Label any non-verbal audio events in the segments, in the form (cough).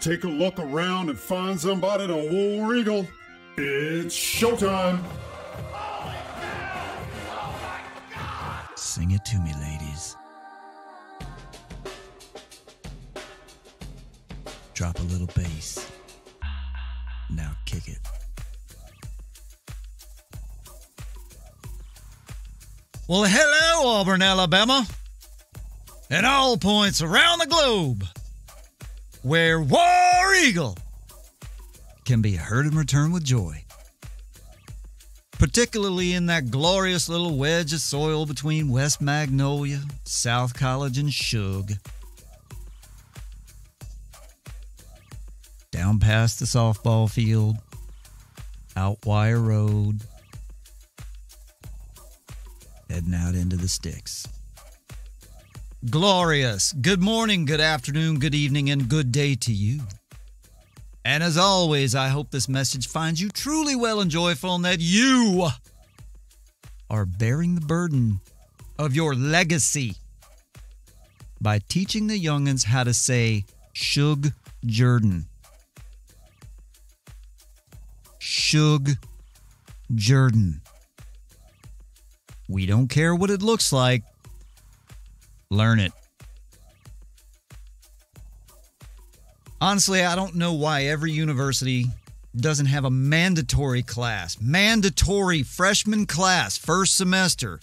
take a look around and find somebody to War Eagle. It's showtime. Sing it to me, ladies. Drop a little bass. Now kick it. Well, hello, Auburn, Alabama, and all points around the globe where War Eagle can be heard and return with joy. Particularly in that glorious little wedge of soil between West Magnolia, South College, and Shug. Down past the softball field, out Wire Road, heading out into the sticks. Glorious. Good morning, good afternoon, good evening, and good day to you. And as always, I hope this message finds you truly well and joyful and that you are bearing the burden of your legacy by teaching the youngins how to say Shug Jordan. Shug Jordan. We don't care what it looks like. Learn it. Honestly, I don't know why every university doesn't have a mandatory class. Mandatory freshman class, first semester.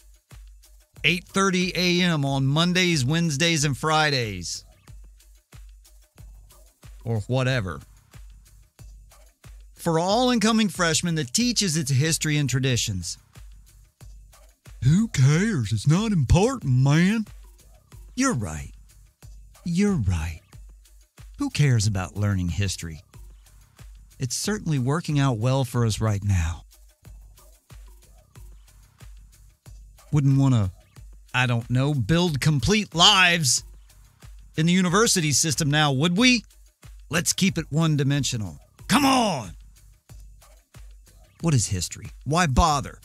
8:30 a.m. on Mondays, Wednesdays, and Fridays. Or whatever. For all incoming freshmen that teaches its history and traditions. Who cares? It's not important, man. You're right. You're right. Who cares about learning history? It's certainly working out well for us right now. Wouldn't want to, I don't know, build complete lives in the university system now, would we? Let's keep it one dimensional. Come on! What is history? Why bother?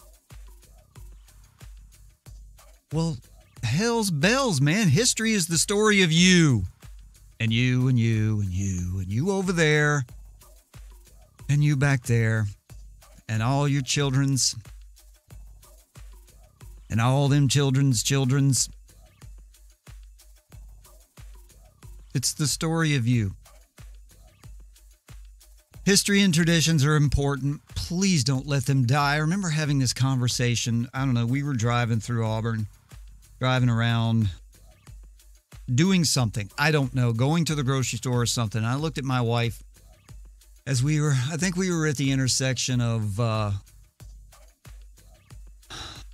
Well, hell's bells, man. History is the story of you. And you, and you, and you, and you over there, and you back there, and all your children's, and all them children's children's. It's the story of you. History and traditions are important. Please don't let them die. I remember having this conversation. I don't know. We were driving through Auburn driving around doing something. I don't know, going to the grocery store or something. I looked at my wife as we were, I think we were at the intersection of uh,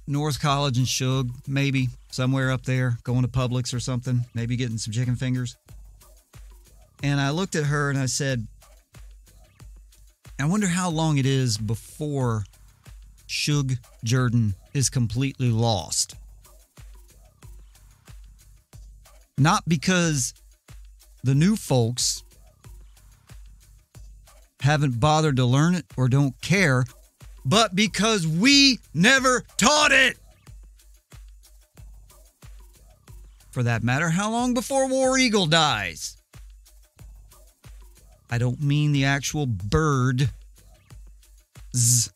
North College and Shug, maybe somewhere up there, going to Publix or something, maybe getting some chicken fingers. And I looked at her and I said, I wonder how long it is before Shug Jordan is completely lost. Not because the new folks haven't bothered to learn it or don't care, but because we never taught it. For that matter, how long before War Eagle dies? I don't mean the actual bird, z,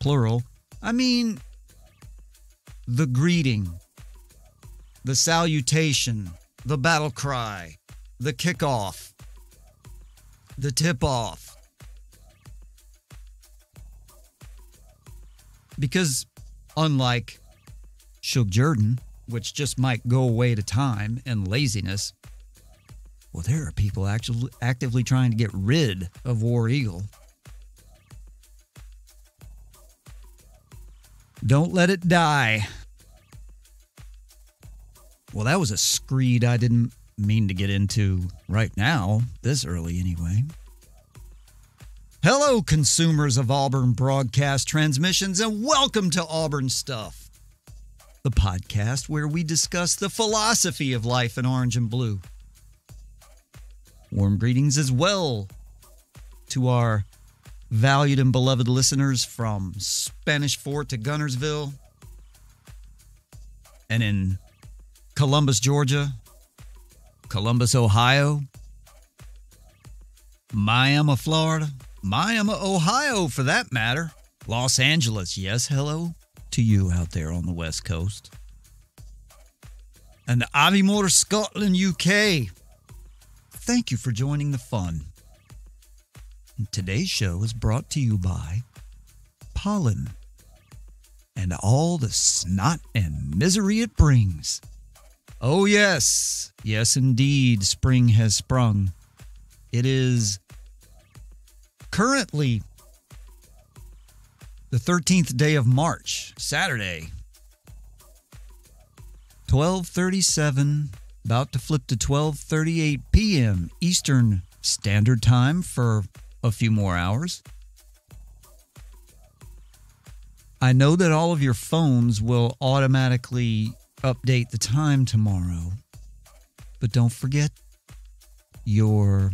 plural. I mean the greeting the salutation, the battle cry, the kickoff, the tip off. Because unlike Shug Jordan, which just might go away to time and laziness, well, there are people actually actively trying to get rid of War Eagle. Don't let it die. Well, that was a screed I didn't mean to get into right now, this early anyway. Hello, consumers of Auburn broadcast transmissions, and welcome to Auburn Stuff, the podcast where we discuss the philosophy of life in orange and blue. Warm greetings as well to our valued and beloved listeners from Spanish Fort to Guntersville and in Columbus, Georgia, Columbus, Ohio, Miami, Florida, Miami, Ohio, for that matter, Los Angeles. Yes, hello to you out there on the West Coast. And the Aviemore, Scotland, UK. Thank you for joining the fun. And today's show is brought to you by pollen and all the snot and misery it brings. Oh, yes, yes, indeed, spring has sprung. It is currently the 13th day of March, Saturday. 1237 about to flip to 12:38 p.m. Eastern Standard Time for a few more hours. I know that all of your phones will automatically update the time tomorrow, but don't forget your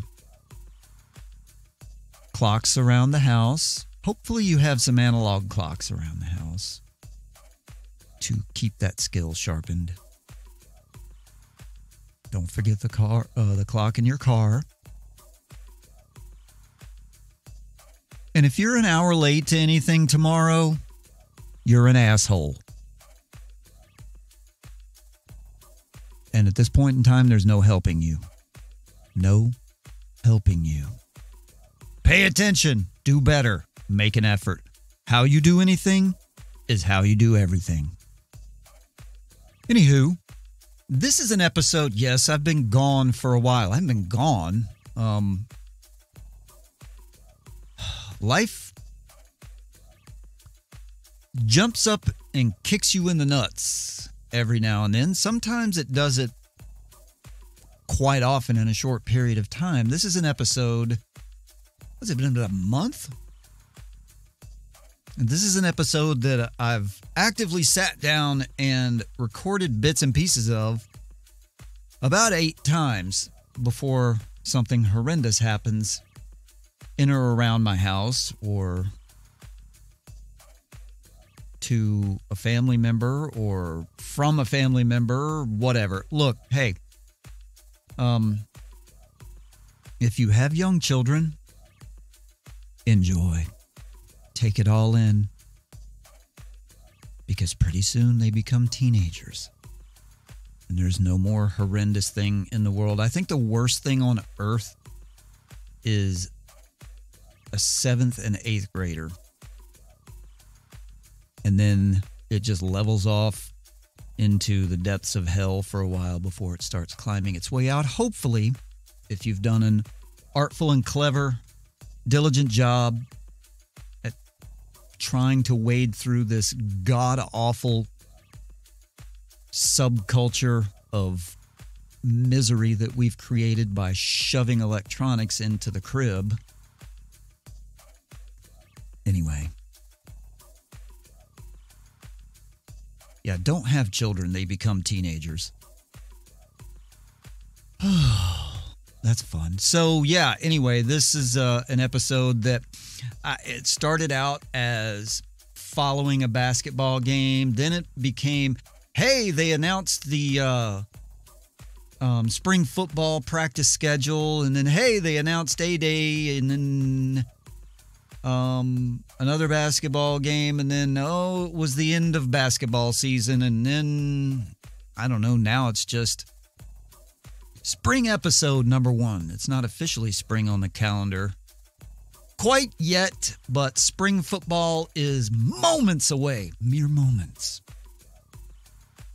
clocks around the house. Hopefully, you have some analog clocks around the house to keep that skill sharpened. Don't forget the car, uh, the clock in your car. And if you're an hour late to anything tomorrow, you're an asshole. And at this point in time, there's no helping you. No helping you. Pay attention. Do better. Make an effort. How you do anything is how you do everything. Anywho, this is an episode. Yes, I've been gone for a while. I haven't been gone. Um, life jumps up and kicks you in the nuts every now and then. Sometimes it does it quite often in a short period of time. This is an episode. Has it been about a month? And this is an episode that I've actively sat down and recorded bits and pieces of about eight times before something horrendous happens in or around my house or to a family member or from a family member, whatever. Look, hey, um, if you have young children, enjoy. Take it all in. Because pretty soon they become teenagers. And there's no more horrendous thing in the world. I think the worst thing on earth is a seventh and eighth grader. And then it just levels off into the depths of hell for a while before it starts climbing its way out. Hopefully, if you've done an artful and clever, diligent job at trying to wade through this god awful subculture of misery that we've created by shoving electronics into the crib. Anyway. Yeah, don't have children. They become teenagers. (sighs) That's fun. So, yeah, anyway, this is uh, an episode that uh, it started out as following a basketball game. Then it became, hey, they announced the uh, um, spring football practice schedule. And then, hey, they announced A Day. And then um, another basketball game, and then oh, it was the end of basketball season, and then I don't know. Now it's just spring episode number one. It's not officially spring on the calendar quite yet, but spring football is moments away, mere moments.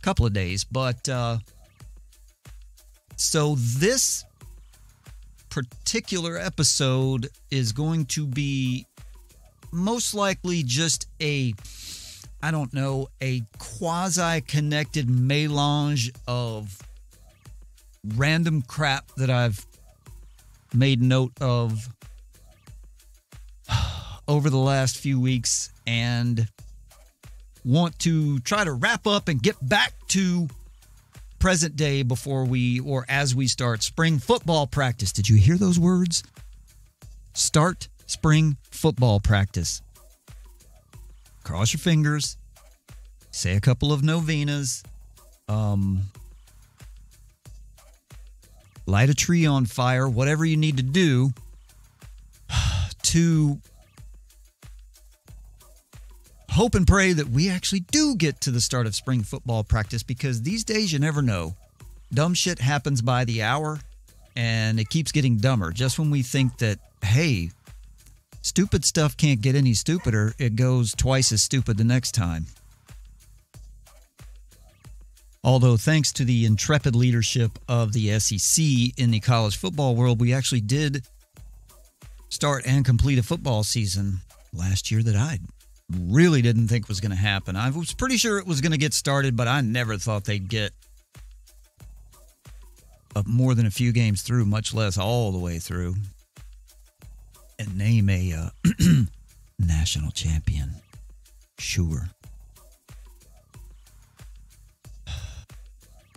Couple of days, but uh, so this particular episode is going to be most likely just a I don't know, a quasi connected melange of random crap that I've made note of (sighs) over the last few weeks and want to try to wrap up and get back to present day before we or as we start spring football practice. Did you hear those words? Start spring football practice. Cross your fingers, say a couple of novenas, um, light a tree on fire, whatever you need to do to hope and pray that we actually do get to the start of spring football practice because these days you never know. Dumb shit happens by the hour and it keeps getting dumber. Just when we think that, hey, stupid stuff can't get any stupider, it goes twice as stupid the next time. Although, thanks to the intrepid leadership of the SEC in the college football world, we actually did start and complete a football season last year that I really didn't think was going to happen. I was pretty sure it was going to get started, but I never thought they'd get more than a few games through, much less all the way through, and name a uh, (clears throat) national champion. Sure. (sighs)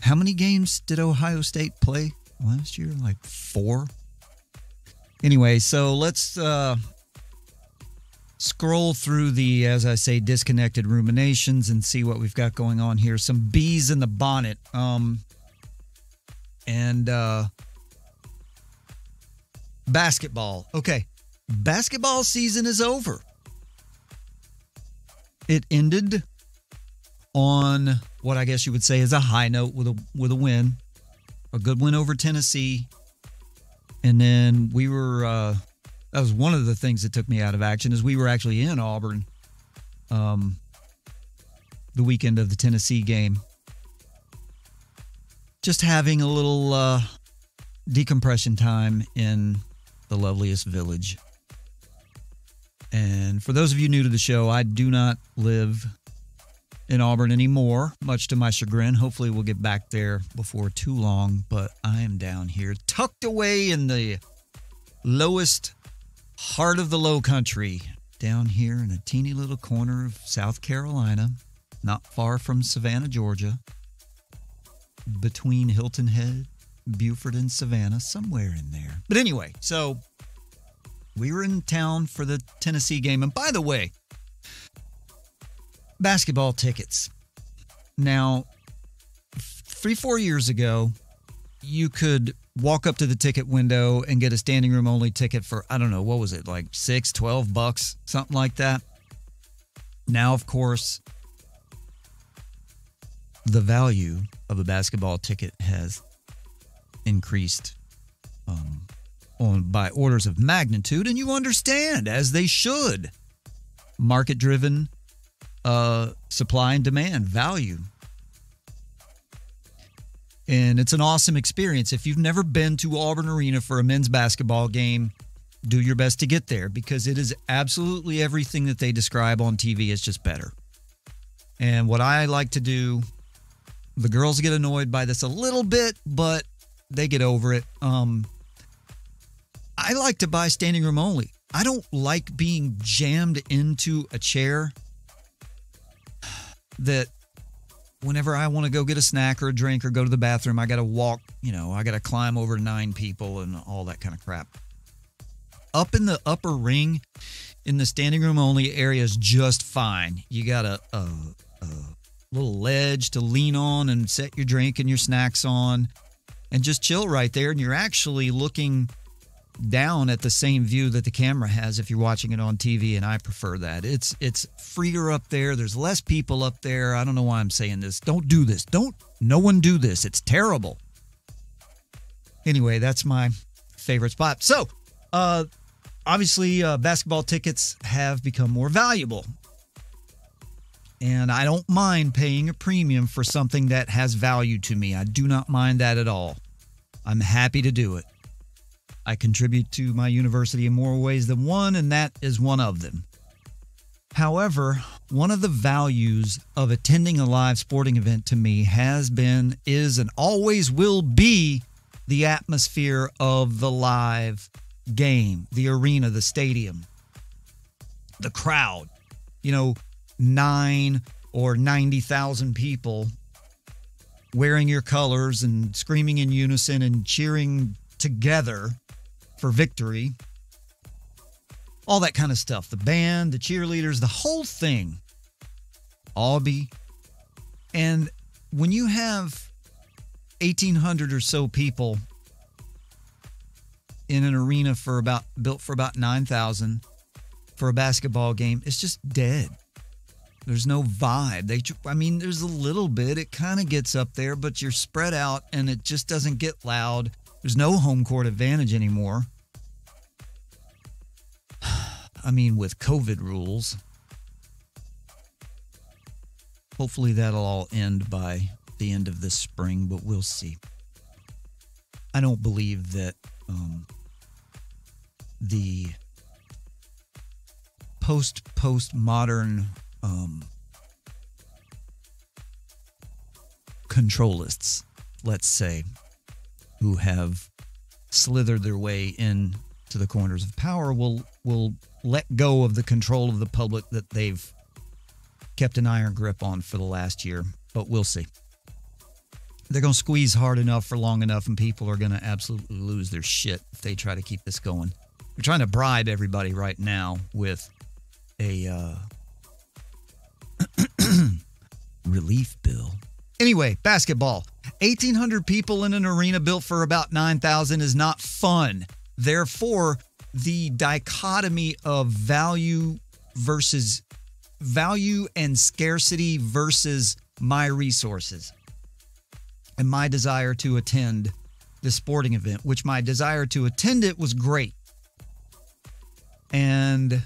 How many games did Ohio State play last year? Like four? Anyway, so let's uh, scroll through the, as I say, disconnected ruminations and see what we've got going on here. Some bees in the bonnet. Um, and uh, basketball. Okay, basketball season is over. It ended on what I guess you would say is a high note with a with a win, a good win over Tennessee, and then we were. Uh, that was one of the things that took me out of action is we were actually in Auburn, um, the weekend of the Tennessee game, just having a little uh, decompression time in the loveliest village. And for those of you new to the show, I do not live in Auburn anymore, much to my chagrin. Hopefully, we'll get back there before too long. But I am down here, tucked away in the lowest heart of the low country, down here in a teeny little corner of South Carolina, not far from Savannah, Georgia, between Hilton Head, Beaufort, and Savannah, somewhere in there. But anyway, so we were in town for the Tennessee game. And by the way, basketball tickets. Now, three, four years ago, you could walk up to the ticket window and get a standing room only ticket for, I don't know, what was it, like six, 12 bucks, something like that. Now, of course, the value of a basketball ticket has increased um, on by orders of magnitude, and you understand as they should. Market driven uh, supply and demand, value. And it's an awesome experience. If you've never been to Auburn Arena for a men's basketball game, do your best to get there because it is absolutely everything that they describe on TV. is just better. And what I like to do, the girls get annoyed by this a little bit, but they get over it. Um, I like to buy standing room only. I don't like being jammed into a chair that whenever I want to go get a snack or a drink or go to the bathroom, I got to walk, you know, I got to climb over nine people and all that kind of crap. Up in the upper ring, in the standing room only area is just fine. You got a, a, a little ledge to lean on and set your drink and your snacks on and just chill right there. And you're actually looking down at the same view that the camera has if you're watching it on TV and I prefer that. It's it's freer up there. There's less people up there. I don't know why I'm saying this. Don't do this. Don't no one do this. It's terrible. Anyway, that's my favorite spot. So, uh obviously uh, basketball tickets have become more valuable. And I don't mind paying a premium for something that has value to me. I do not mind that at all. I'm happy to do it. I contribute to my university in more ways than one, and that is one of them. However, one of the values of attending a live sporting event to me has been, is, and always will be the atmosphere of the live game, the arena, the stadium, the crowd. You know, nine or 90,000 people wearing your colors and screaming in unison and cheering together for victory. All that kind of stuff. The band, the cheerleaders, the whole thing. Aubie. And when you have 1,800 or so people in an arena for about built for about 9,000 for a basketball game, it's just dead. There's no vibe. They, I mean, there's a little bit. It kind of gets up there, but you're spread out and it just doesn't get loud. There's no home court advantage anymore. (sighs) I mean, with COVID rules. Hopefully that'll all end by the end of this spring, but we'll see. I don't believe that um, the post post modern um, controlists, let's say, who have slithered their way in to the corners of power will will let go of the control of the public that they've kept an iron grip on for the last year, but we'll see. They're going to squeeze hard enough for long enough, and people are going to absolutely lose their shit if they try to keep this going. They're trying to bribe everybody right now with a uh, (clears throat) relief bill. Anyway, basketball. 1,800 people in an arena built for about 9,000 is not fun. Therefore, the dichotomy of value versus value and scarcity versus my resources and my desire to attend the sporting event, which my desire to attend it was great. And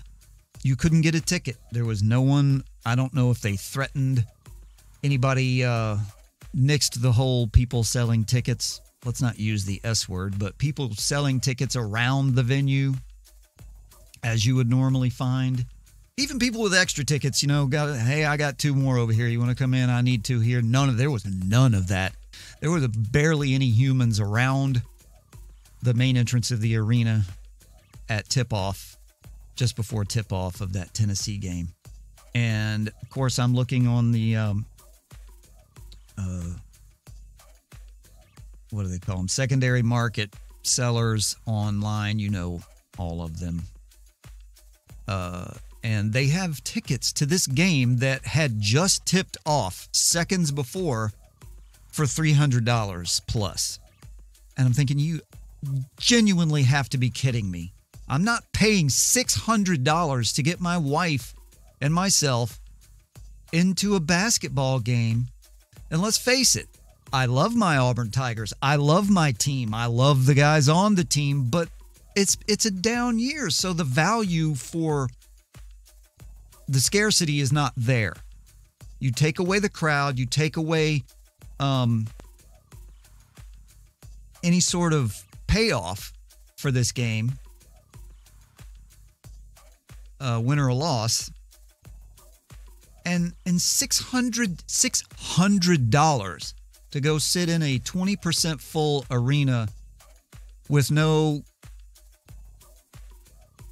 you couldn't get a ticket. There was no one, I don't know if they threatened anybody uh, nixed the whole people selling tickets let's not use the S word, but people selling tickets around the venue as you would normally find. Even people with extra tickets, you know, got hey, I got two more over here. You want to come in? I need two here. None of there was none of that. There was barely any humans around the main entrance of the arena at tip off, just before tip off of that Tennessee game. And of course, I'm looking on the um, uh, what do they call them? Secondary market sellers online. You know all of them. Uh, and they have tickets to this game that had just tipped off seconds before for $300 plus. And I'm thinking, you genuinely have to be kidding me. I'm not paying $600 to get my wife and myself into a basketball game. And let's face it, I love my Auburn Tigers. I love my team. I love the guys on the team, but it's it's a down year, so the value for the scarcity is not there. You take away the crowd, you take away um, any sort of payoff for this game, uh, win or loss, and and 600 $600 to go sit in a 20% full arena with no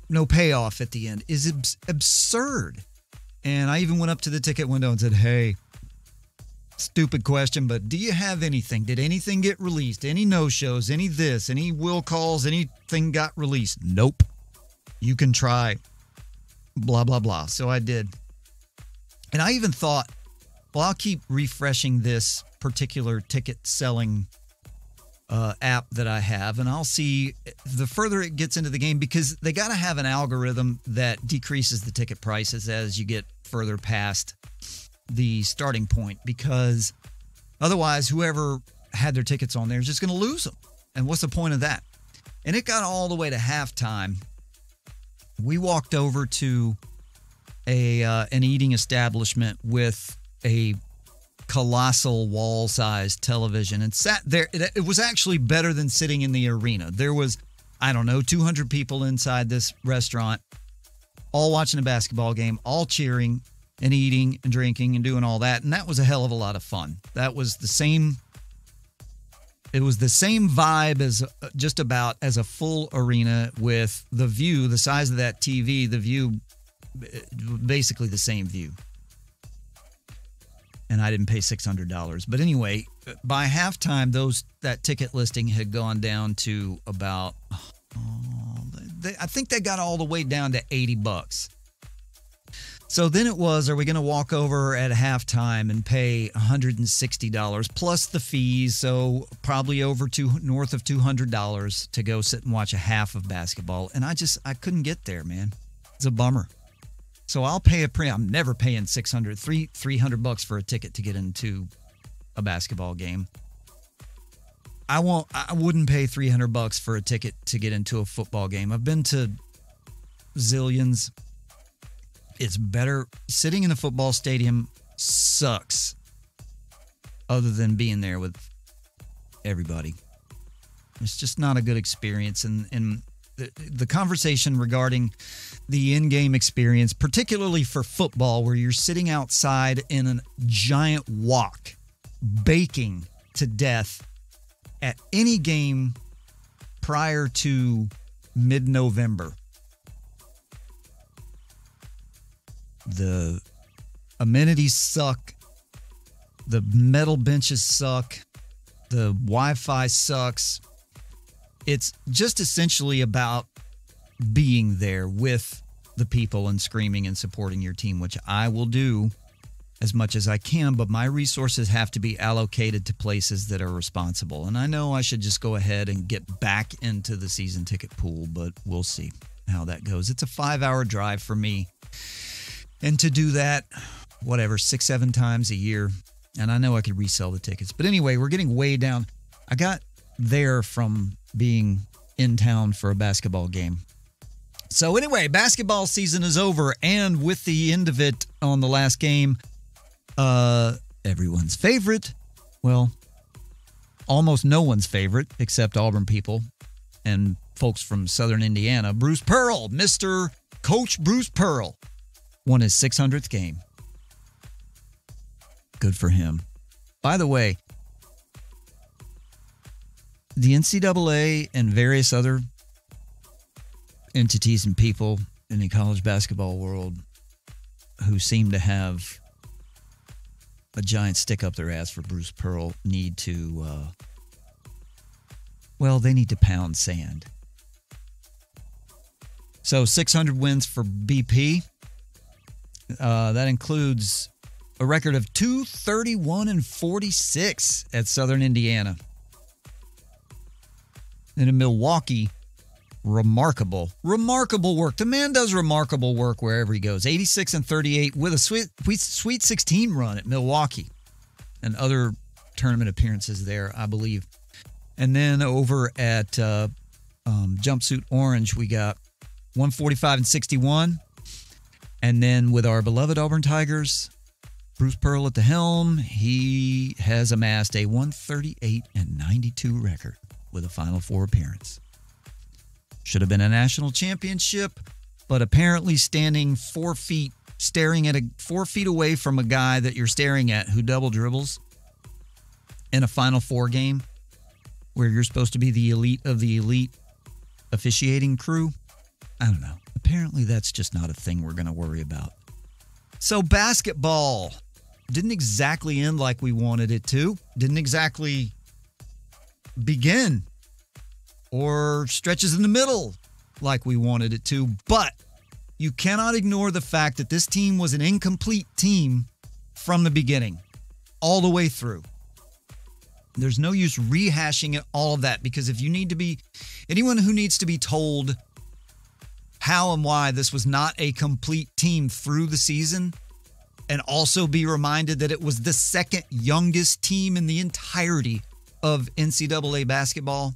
no payoff at the end is abs- absurd. And I even went up to the ticket window and said, "Hey, stupid question, but do you have anything? Did anything get released? Any no-shows, any this, any will calls, anything got released?" Nope. You can try blah blah blah. So I did. And I even thought, well, I'll keep refreshing this particular ticket selling uh, app that I have, and I'll see the further it gets into the game because they got to have an algorithm that decreases the ticket prices as you get further past the starting point because otherwise, whoever had their tickets on there is just going to lose them. And what's the point of that? And it got all the way to halftime. We walked over to a uh, an eating establishment with a colossal wall sized television and sat there. It, it, was actually better than sitting in the arena. There was, I don't know, 200 people inside this restaurant, all watching a basketball game, all cheering and eating and drinking and doing all that. And that was a hell of a lot of fun. That was the same. It was the same vibe as uh, just about as a full arena with the view, the size of that TV, the view, basically the same view and I didn't pay six hundred dollars. But anyway, by halftime, those that ticket listing had gone down to about. Oh, they, I think they got all the way down to eighty bucks. So then it was, are we going to walk over at halftime and pay $160 plus the fees? So probably over to north of $200 to go sit and watch a half of basketball. And I just, I couldn't get there, man. It's a bummer. So I'll pay a pre, I'm never paying 600, 300 bucks for a ticket to get into a basketball game. I won't, I wouldn't pay 300 bucks for a ticket to get into a football game. I've been to zillions it's better sitting in a football stadium sucks other than being there with everybody. It's just not a good experience and and the, the conversation regarding the in-game experience, particularly for football where you're sitting outside in a giant wok baking to death at any game prior to mid-November The amenities suck. The metal benches suck. The Wi Fi sucks. It's just essentially about being there with the people and screaming and supporting your team, which I will do as much as I can, but my resources have to be allocated to places that are responsible. And I know I should just go ahead and get back into the season ticket pool, but we'll see how that goes. It's a five hour drive for me and to do that, whatever, six, seven times a year. And I know I could resell the tickets. But anyway, we're getting way down. I got there from being in town for a basketball game. So, anyway, basketball season is over. And with the end of it on the last game, uh, everyone's favorite, well, almost no one's favorite except Auburn people and folks from Southern Indiana, Bruce Pearl, Mr. Coach Bruce Pearl won his 600th game. Good for him. By the way, the NCAA and various other entities and people in the college basketball world who seem to have a giant stick up their ass for Bruce Pearl need to, uh, well, they need to pound sand. So 600 wins for BP. Uh, that includes a record of 231 and 46 at Southern Indiana. And in Milwaukee, remarkable, remarkable work. The man does remarkable work wherever he goes. 86 and 38 with a sweet, sweet 16 run at Milwaukee and other tournament appearances there, I believe. And then over at uh, um, Jumpsuit Orange, we got 145 and 61. And then with our beloved Auburn Tigers, Bruce Pearl at the helm, he has amassed a 138 and 92 record with a Final Four appearance. Should have been a national championship, but apparently standing four feet, staring at a four feet away from a guy that you're staring at who double dribbles in a Final Four game where you're supposed to be the elite of the elite officiating crew. I don't know. Apparently, that's just not a thing we're going to worry about. So, basketball didn't exactly end like we wanted it to, didn't exactly begin or stretches in the middle like we wanted it to, but you cannot ignore the fact that this team was an incomplete team from the beginning, all the way through. There's no use rehashing it, all of that because if you need to be anyone who needs to be told how and why this was not a complete team through the season and also be reminded that it was the second youngest team in the entirety of NCAA basketball,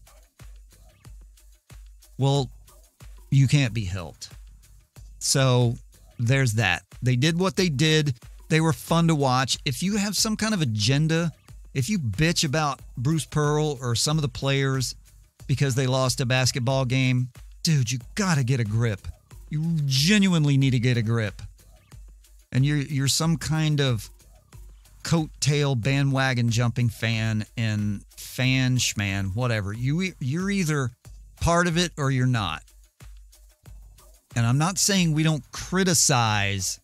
well, you can't be helped. So there's that. They did what they did. They were fun to watch. If you have some kind of agenda, if you bitch about Bruce Pearl or some of the players because they lost a basketball game, dude, you got to get a grip. You genuinely need to get a grip. And you're you're some kind of coattail bandwagon jumping fan and fan schman, whatever. You you're either part of it or you're not. And I'm not saying we don't criticize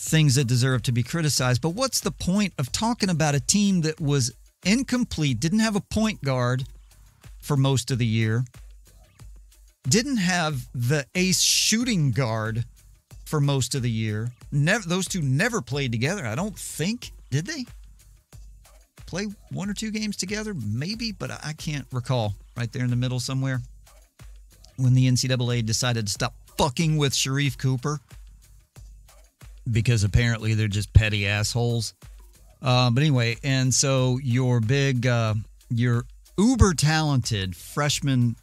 things that deserve to be criticized, but what's the point of talking about a team that was incomplete, didn't have a point guard for most of the year, didn't have the ace shooting guard for most of the year. Never, those two never played together. I don't think. Did they play one or two games together? Maybe, but I can't recall. Right there in the middle somewhere. When the NCAA decided to stop fucking with Sharife Cooper because apparently they're just petty assholes. Uh, but anyway, and so your big, uh, your uber talented freshman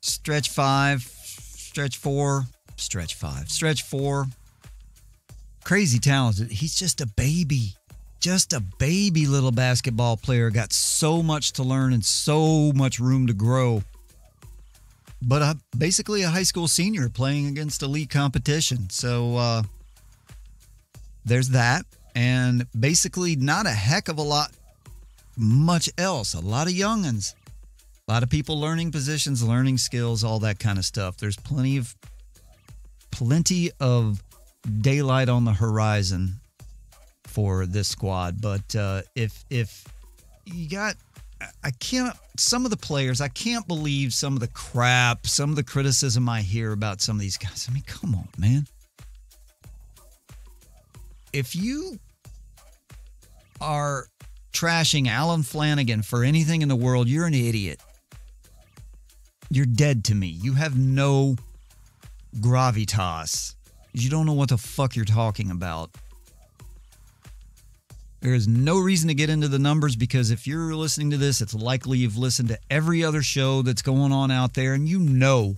stretch five, stretch four, stretch five, stretch four, crazy talented. He's just a baby, just a baby little basketball player. Got so much to learn and so much room to grow. But uh, basically a high school senior playing against elite competition. So uh, there's that. And basically, not a heck of a lot, much else. A lot of youngins, a lot of people learning positions, learning skills, all that kind of stuff. There's plenty of, plenty of daylight on the horizon for this squad. But uh, if if you got, I can't. Some of the players, I can't believe some of the crap, some of the criticism I hear about some of these guys. I mean, come on, man if you are trashing Allen Flanigan for anything in the world, you're an idiot. You're dead to me. You have no gravitas. You don't know what the fuck you're talking about. There is no reason to get into the numbers because if you're listening to this, it's likely you've listened to every other show that's going on out there and you know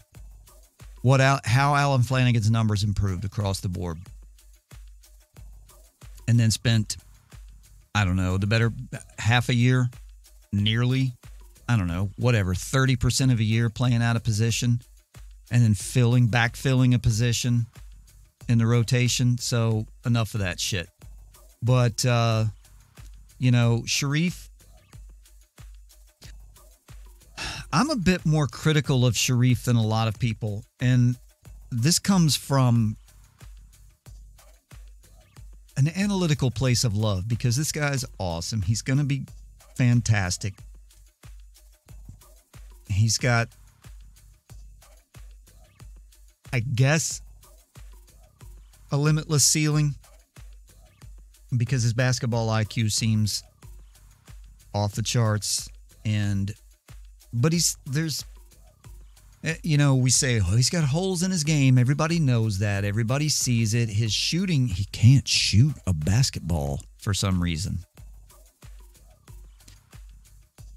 what how Allen Flanigan's numbers improved across the board and then spent, I don't know, the better half a year, nearly, I don't know, whatever, 30% of a year playing out of position and then filling, backfilling a position in the rotation. So enough of that shit. But, uh, you know, Sharife, I'm a bit more critical of Sharife than a lot of people. And this comes from an analytical place of love because this guy's awesome. He's going to be fantastic. He's got, I guess, a limitless ceiling because his basketball IQ seems off the charts. And, but he's, there's Eh, you know, we say, oh, he's got holes in his game. Everybody knows that. Everybody sees it. His shooting, he can't shoot a basketball for some reason.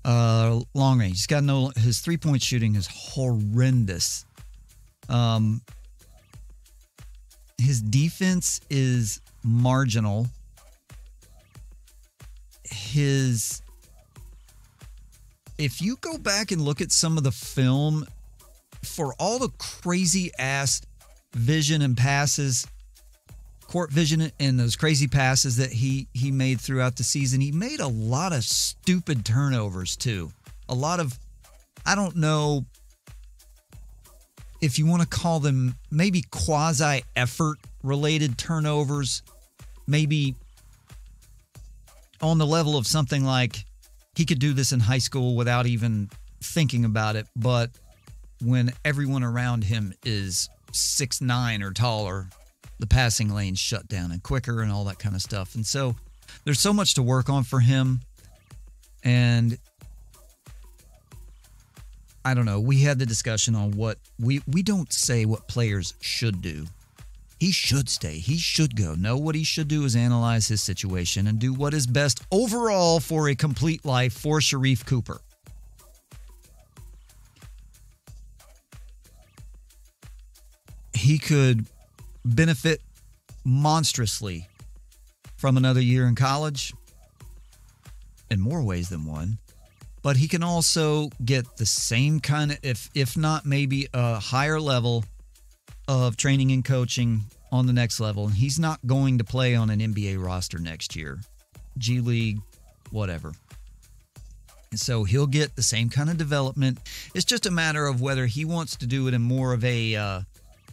Uh, long range. He's got no, his three point shooting is horrendous. Um, his defense is marginal. His, if you go back and look at some of the film for all the crazy ass vision and passes, court vision and those crazy passes that he he made throughout the season, he made a lot of stupid turnovers too. A lot of I don't know if you want to call them maybe quasi effort related turnovers, maybe on the level of something like he could do this in high school without even thinking about it, but when everyone around him is six nine or taller, the passing lane's shut down and quicker and all that kind of stuff. And so there's so much to work on for him. And I don't know. We had the discussion on what we we don't say what players should do. He should stay. He should go. No, what he should do is analyze his situation and do what is best overall for a complete life for Sharife Cooper. he could benefit monstrously from another year in college in more ways than one but he can also get the same kind of if if not maybe a higher level of training and coaching on the next level. And he's not going to play on an NBA roster next year. G League whatever. And so he'll get the same kind of development. It's just a matter of whether he wants to do it in more of a uh,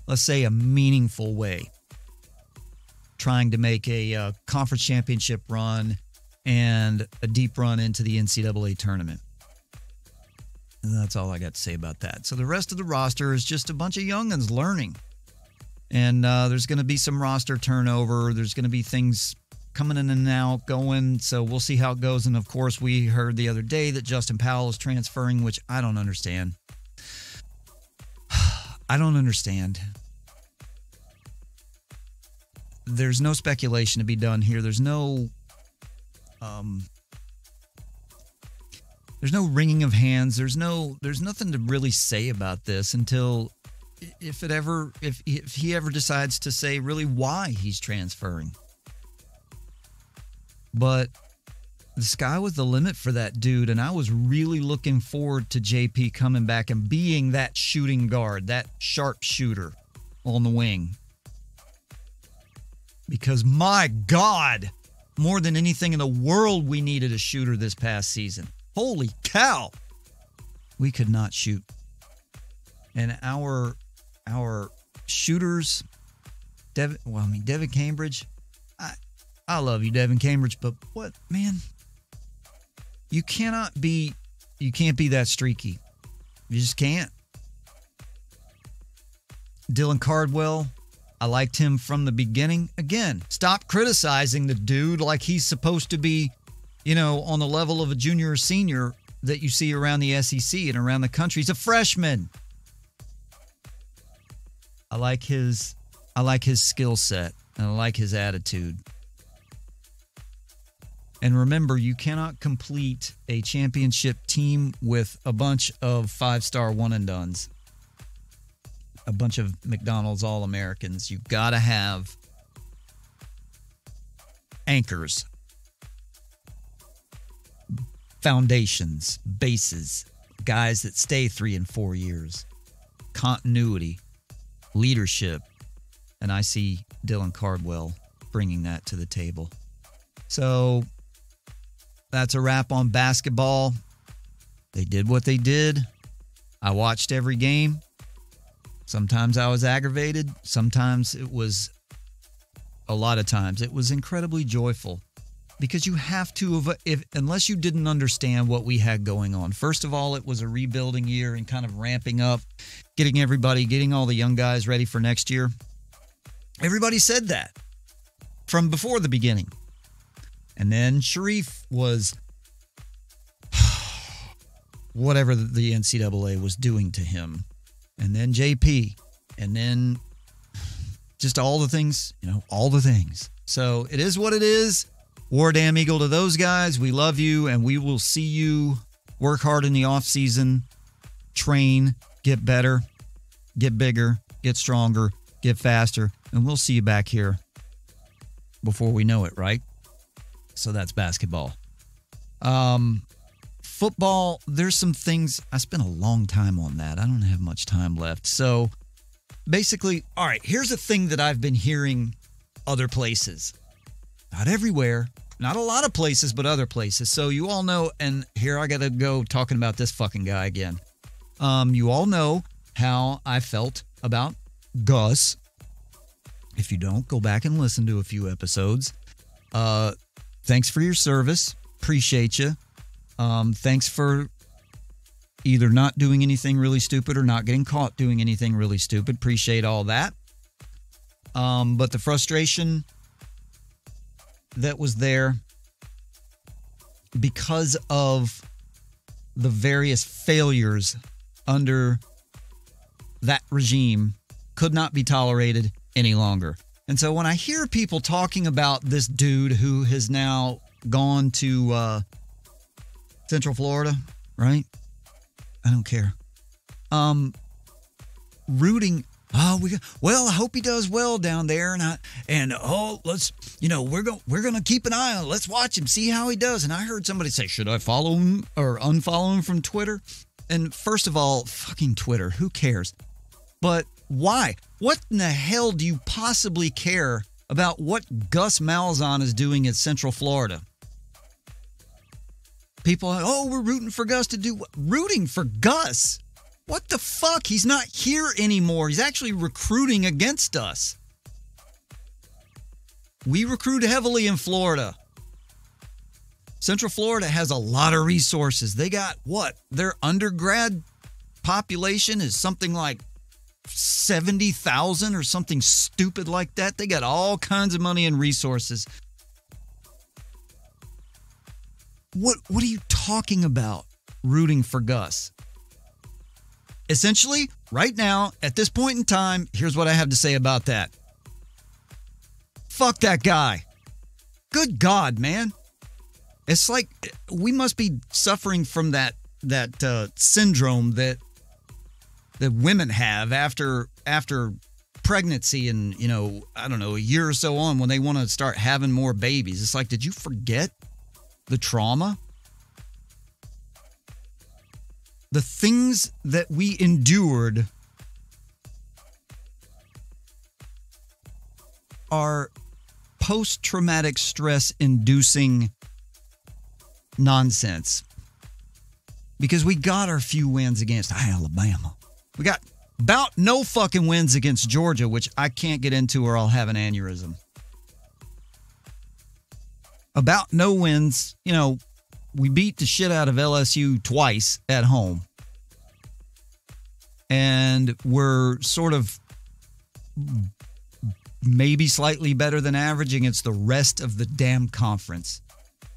let's say, a meaningful way, trying to make a uh, conference championship run and a deep run into the NCAA tournament. And that's all I got to say about that. So the rest of the roster is just a bunch of youngins learning. And uh, there's going to be some roster turnover. There's going to be things coming in and out, going. So we'll see how it goes. And of course, we heard the other day that Justin Powell is transferring, which I don't understand. (sighs) I don't understand. There's no speculation to be done here. There's no um there's no wringing of hands. There's no there's nothing to really say about this until if it ever if if he ever decides to say really why he's transferring. But the sky was the limit for that dude and I was really looking forward to JP coming back and being that shooting guard, that sharp shooter on the wing. Because my god, more than anything in the world we needed a shooter this past season. Holy cow. We could not shoot. And our our shooters Devan well, I mean Devan Cambridge. I I love you, Devan Cambridge, but what man? You cannot be you can't be that streaky. You just can't. Dylan Cardwell, I liked him from the beginning. Again, stop criticizing the dude like he's supposed to be you know, on the level of a junior or senior that you see around the SEC and around the country. He's a freshman. I like his I like his skill set and I like his attitude. And remember, you cannot complete a championship team with a bunch of five-star one and dones. A bunch of McDonald's All-Americans. You've got to have anchors foundations, bases, guys that stay three and four years, continuity, leadership. And I see Dylan Cardwell bringing that to the table. So that's a wrap on basketball. They did what they did. I watched every game. Sometimes I was aggravated. Sometimes it was, a lot of times, it was incredibly joyful because you have to if unless you didn't understand what we had going on. First of all, it was a rebuilding year and kind of ramping up, getting everybody, getting all the young guys ready for next year. Everybody said that from before the beginning. And then Sharife was (sighs) whatever the NCAA was doing to him. And then JP. And then just all the things, you know, all the things. So it is what it is. War Damn Eagle to those guys. We love you and we will see you work hard in the off season, train, get better, get bigger, get stronger, get faster, and we'll see you back here before we know it, right? So that's basketball. Um football, there's some things I spent a long time on that. I don't have much time left. So basically, all right, here's a thing that I've been hearing other places not everywhere, not a lot of places, but other places. So you all know, and here I got to go talking about this fucking guy again. Um, you all know how I felt about Gus. If you don't, go back and listen to a few episodes. Uh, thanks for your service. Appreciate you. Um, thanks for either not doing anything really stupid or not getting caught doing anything really stupid. Appreciate all that. Um, but the frustration that was there because of the various failures under that regime could not be tolerated any longer. And so when I hear people talking about this dude who has now gone to uh, Central Florida, right? I don't care. Um, rooting oh we well i hope he does well down there and i and oh let's you know we're going we're to keep an eye on let's watch him see how he does. And i heard somebody say should i follow him or unfollow him from twitter? And first of all fucking twitter who cares? But why? What in the hell do you possibly care about what gus malzahn is doing at central florida people oh we're rooting for gus to do what? rooting for gus what the fuck? He's not here anymore. He's actually recruiting against us. We recruit heavily in Florida. Central Florida has a lot of resources. They got what? Their undergrad population is something like 70,000 or something stupid like that. They got all kinds of money and resources. What what are you talking about rooting for Gus? Essentially, right now, at this point in time, here's what I have to say about that. Fuck that guy. Good God, man. It's like we must be suffering from that that uh, syndrome that that women have after after pregnancy and you know I don't know a year or so on when they want to start having more babies. It's like, did you forget the trauma? The things that we endured are post traumatic stress inducing nonsense because we got our few wins against Alabama. We got about no fucking wins against Georgia, which I can't get into or I'll have an aneurysm. About no wins. You know, we beat the shit out of LSU twice at home. And we're sort of maybe slightly better than average against the rest of the damn conference.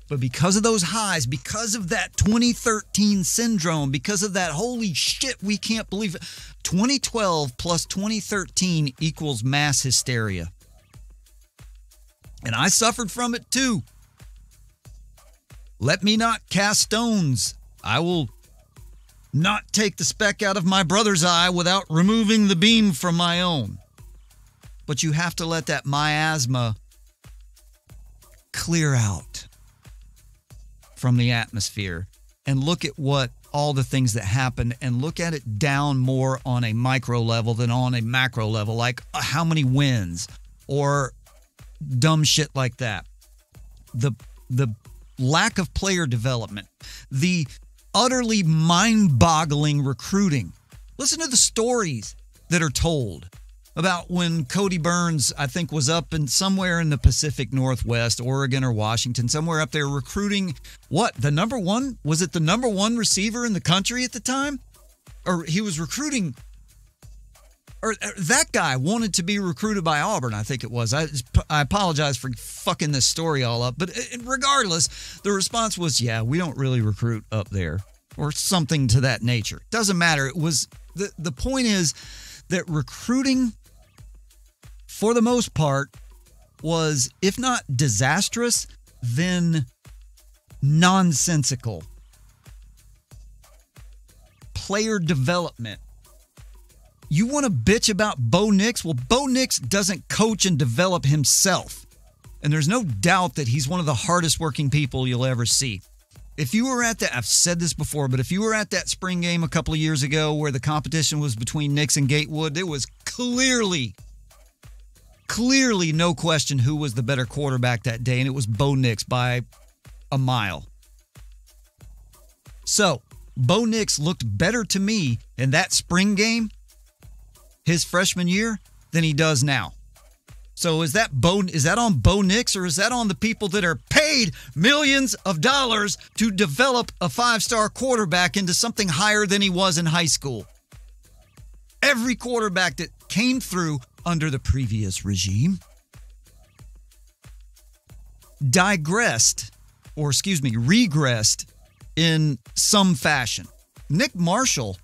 But because of those highs, because of that 2013 syndrome, because of that holy shit, we can't believe it. 2012 plus 2013 equals mass hysteria. And I suffered from it too. Let me not cast stones. I will not take the speck out of my brother's eye without removing the beam from my own. But you have to let that miasma clear out from the atmosphere and look at what all the things that happened and look at it down more on a micro level than on a macro level, like uh, how many wins or dumb shit like that. The the lack of player development, the utterly mind-boggling recruiting. Listen to the stories that are told about when Kodi Burns, I think, was up in somewhere in the Pacific Northwest, Oregon or Washington, somewhere up there recruiting what? The number one? Was it the number one receiver in the country at the time? Or he was recruiting or, that guy wanted to be recruited by Auburn, I think it was. I, I apologize for fucking this story all up, but regardless, the response was, yeah, we don't really recruit up there or something to that nature. Doesn't matter. It was the the point is that recruiting for the most part, was, if not disastrous, then nonsensical. Player development. You want to bitch about Bo Nix? Well, Bo Nix doesn't coach and develop himself. And there's no doubt that he's one of the hardest working people you'll ever see. If you were at that, I've said this before, but if you were at that spring game a couple of years ago where the competition was between Nix and Gatewood, it was clearly clearly no question who was the better quarterback that day, and it was Bo Nix by a mile. So, Bo Nix looked better to me in that spring game, his freshman year, than he does now. So is that Bo is that on Bo Nix or is that on the people that are paid millions of dollars to develop a five-star quarterback into something higher than he was in high school? Every quarterback that came through under the previous regime digressed, or excuse me, regressed in some fashion. Nick Marshall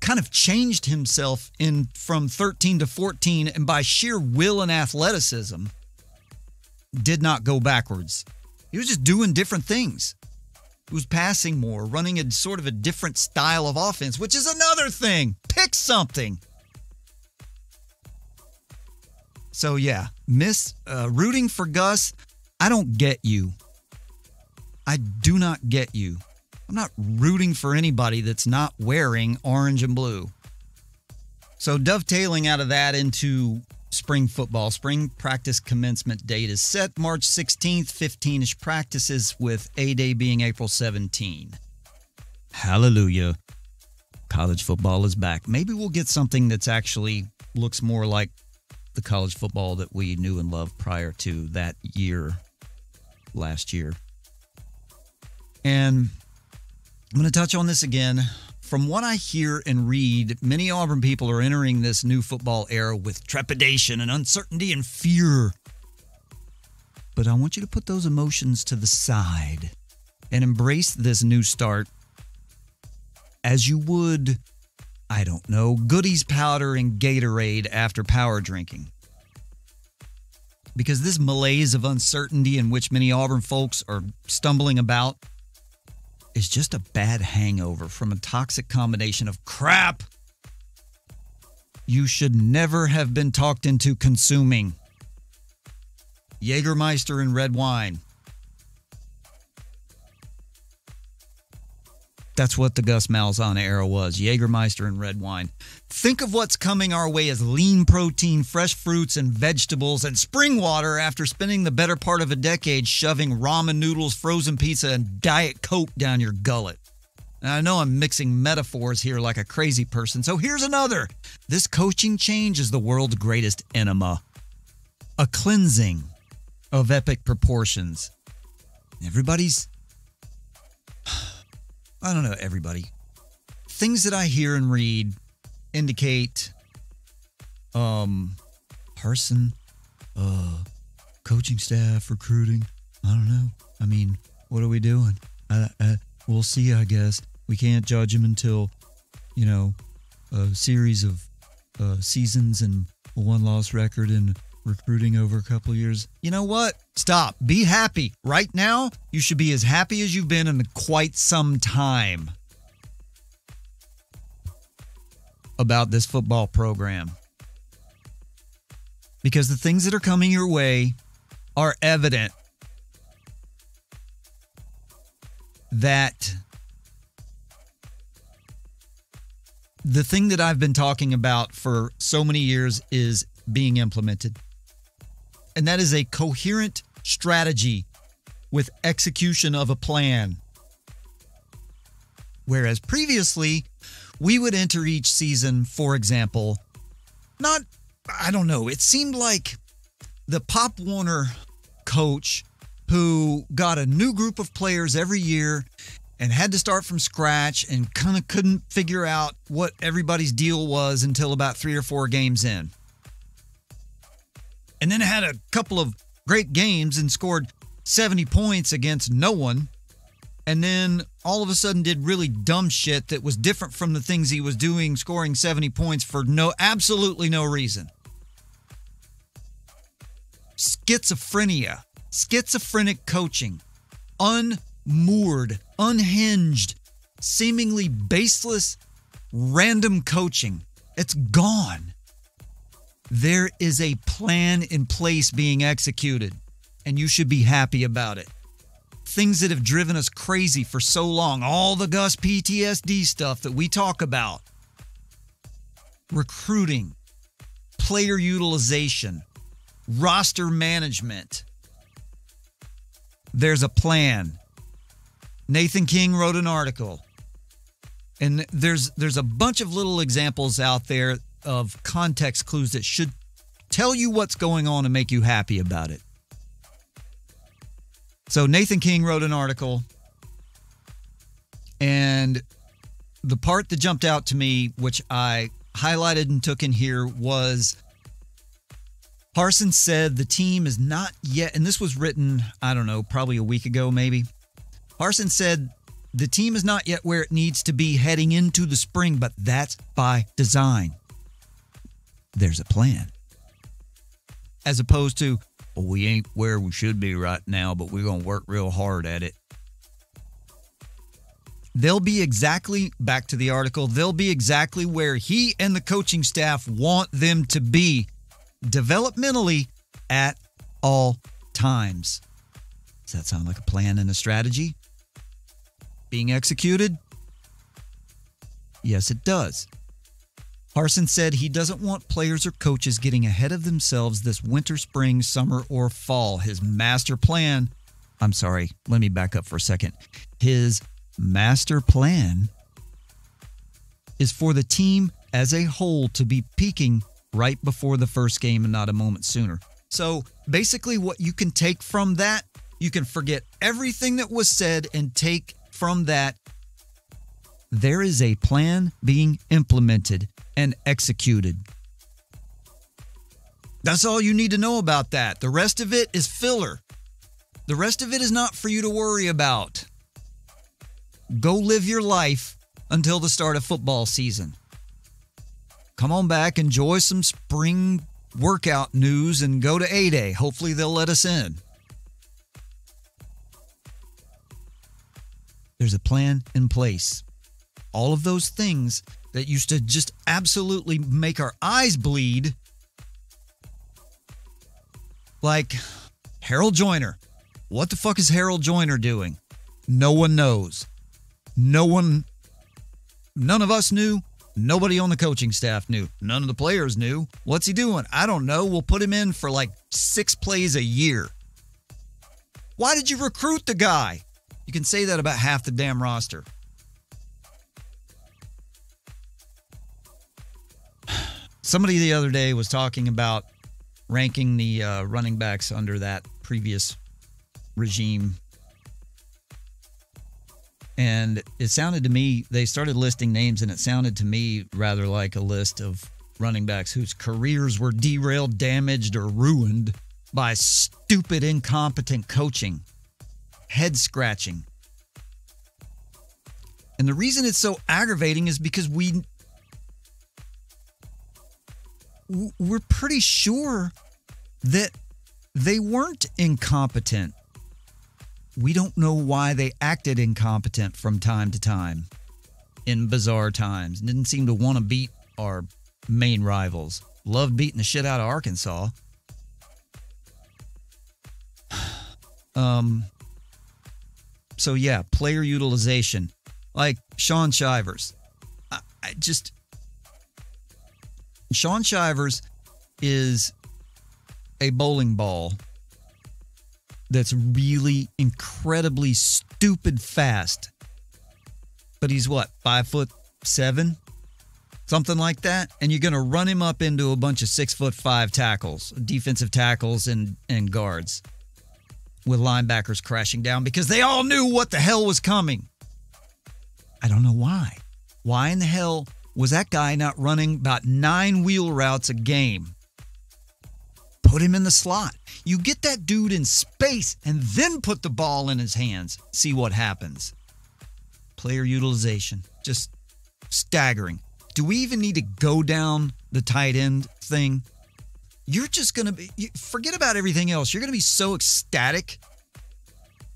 kind of changed himself in from 13 to 14 and by sheer will and athleticism did not go backwards. He was just doing different things. He was passing more, running a sort of a different style of offense, which is another thing. Pick something. So yeah, miss uh, rooting for Gus. I don't get you. I do not get you. I'm not rooting for anybody that's not wearing orange and blue. So dovetailing out of that into spring football, spring practice commencement date is set March 16th, 15ish practices with A Day being April 17. Hallelujah. College football is back. Maybe we'll get something that's actually looks more like the college football that we knew and loved prior to that year, last year. And I'm going to touch on this again from what I hear and read, many Auburn people are entering this new football era with trepidation and uncertainty and fear. But I want you to put those emotions to the side and embrace this new start as you would, I don't know, Goody's powder and Gatorade after power drinking. Because this malaise of uncertainty in which many Auburn folks are stumbling about is just a bad hangover from a toxic combination of crap you should never have been talked into consuming. Jägermeister and red wine. That's what the Gus Malzahn era was Jägermeister and red wine. Think of what's coming our way as lean protein, fresh fruits and vegetables, and spring water after spending the better part of a decade shoving ramen noodles, frozen pizza, and Diet Coke down your gullet. I know I'm mixing metaphors here like a crazy person, so here's another. This coaching change is the world's greatest enema a cleansing of epic proportions. Everybody's I don't know, everybody. Things that I hear and read indicate um person, uh coaching staff, recruiting. I don't know. I mean, what are we doing? I, I, we'll see, I guess. We can't judge him until, you know, a series of uh, seasons and a one loss record and recruiting over a couple years. You know what? Stop. Be happy. Right now, you should be as happy as you've been in quite some time about this football program. Because the things that are coming your way are evident that the thing that I've been talking about for so many years is being implemented and that is a coherent strategy with execution of a plan. Whereas previously, we would enter each season, for example, not, I don't know, it seemed like the Pop Warner coach who got a new group of players every year and had to start from scratch and kind of couldn't figure out what everybody's deal was until about three or four games in and then had a couple of great games and scored 70 points against no one. And then all of a sudden did really dumb shit that was different from the things he was doing, scoring 70 points for no absolutely no reason. Schizophrenia, schizophrenic coaching, unmoored, unhinged, seemingly baseless, random coaching. It's gone. There is a plan in place being executed, and you should be happy about it. Things that have driven us crazy for so long, all the Gus PTSD stuff that we talk about recruiting, player utilization, roster management. There's a plan. Nathan King wrote an article. And there's there's a bunch of little examples out there of context clues that should tell you what's going on and make you happy about it. So Nathan King wrote an article, and the part that jumped out to me, which I highlighted and took in here, was Harsin said the team is not yet, and this was written, I don't know, probably a week ago, maybe. Harsin said the team is not yet where it needs to be heading into the spring, but that's by design there's a plan. As opposed to, well, we ain't where we should be right now, but we're going to work real hard at it. They'll be exactly, back to the article, they'll be exactly where he and the coaching staff want them to be developmentally at all times. Does that sound like a plan and a strategy? Being executed? Yes, it does. Harsin said he doesn't want players or coaches getting ahead of themselves this winter, spring, summer, or fall. His master plan, I'm sorry, let me back up for a second. His master plan is for the team as a whole to be peaking right before the first game and not a moment sooner. So basically, what you can take from that, you can forget everything that was said and take from that there is a plan being implemented and executed. That's all you need to know about that. The rest of it is filler. The rest of it is not for you to worry about. Go live your life until the start of football season. Come on back, enjoy some spring workout news, and go to A Day. Hopefully, they'll let us in. There's a plan in place. All of those things that used to just absolutely make our eyes bleed, like Harold Joiner. What the fuck is Harold Joiner doing? No one knows. No one, none of us knew. Nobody on the coaching staff knew. None of the players knew. What's he doing? I don't know. We'll put him in for like six plays a year. Why did you recruit the guy? You can say that about half the damn roster. Somebody the other day was talking about ranking the uh, running backs under that previous regime. And it sounded to me, they started listing names, and it sounded to me rather like a list of running backs whose careers were derailed, damaged, or ruined by stupid, incompetent coaching head scratching. And the reason it's so aggravating is because we we're pretty sure that they weren't incompetent. We don't know why they acted incompetent from time to time in bizarre times. and Didn't seem to want to beat our main rivals. Loved beating the shit out of Arkansas. (sighs) Um, so yeah, player utilization, like Shaun Shivers. I, I just Shaun Shivers is a bowling ball that's really incredibly stupid fast. But he's what, five foot seven? Something like that. And you're gonna run him up into a bunch of six foot five tackles, defensive tackles and, and guards with linebackers crashing down because they all knew what the hell was coming. I don't know why. Why in the hell was that guy not running about nine wheel routes a game? Put him in the slot. You get that dude in space and then put the ball in his hands. See what happens. Player utilization. Just staggering. Do we even need to go down the tight end thing? you're just going to be, forget about everything else. You're going to be so ecstatic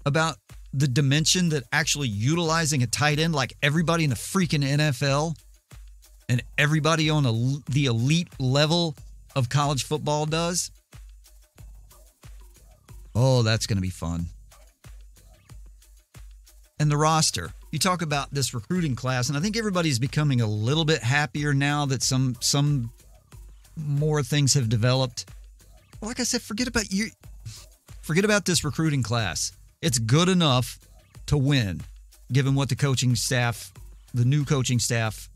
about the dimension that actually utilizing a tight end like everybody in the freaking NFL and everybody on the elite level of college football does. Oh, that's going to be fun. And the roster. You talk about this recruiting class, and I think everybody's becoming a little bit happier now that some some more things have developed. Like I said, forget about you. Forget about this recruiting class. It's good enough to win, given what the coaching staff, the new coaching staff,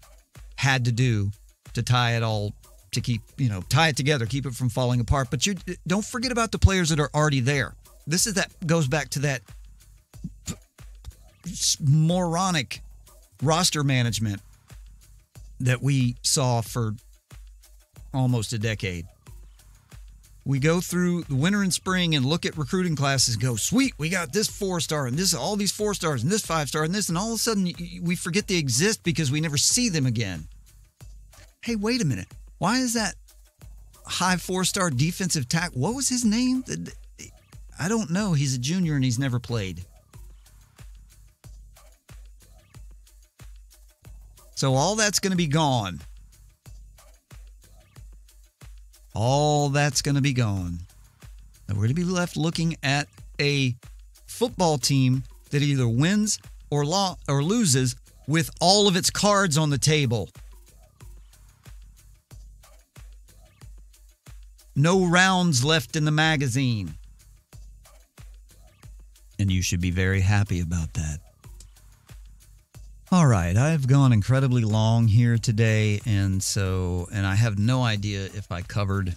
had to do to tie it all to keep you know tie it together, keep it from falling apart. But you don't forget about the players that are already there. This is that goes back to that moronic roster management that we saw for almost a decade. We go through the winter and spring and look at recruiting classes go, sweet, we got this four star and this, all these four stars and this five star and this. And all of a sudden we forget they exist because we never see them again. Hey, wait a minute. Why is that high four star defensive tack? What was his name? I don't know. He's a junior and he's never played. So all that's going to be gone all that's going to be gone. And we're going to be left looking at a football team that either wins or lo- or loses with all of its cards on the table. No rounds left in the magazine. And you should be very happy about that. All right, I've gone incredibly long here today, and so, and I have no idea if I covered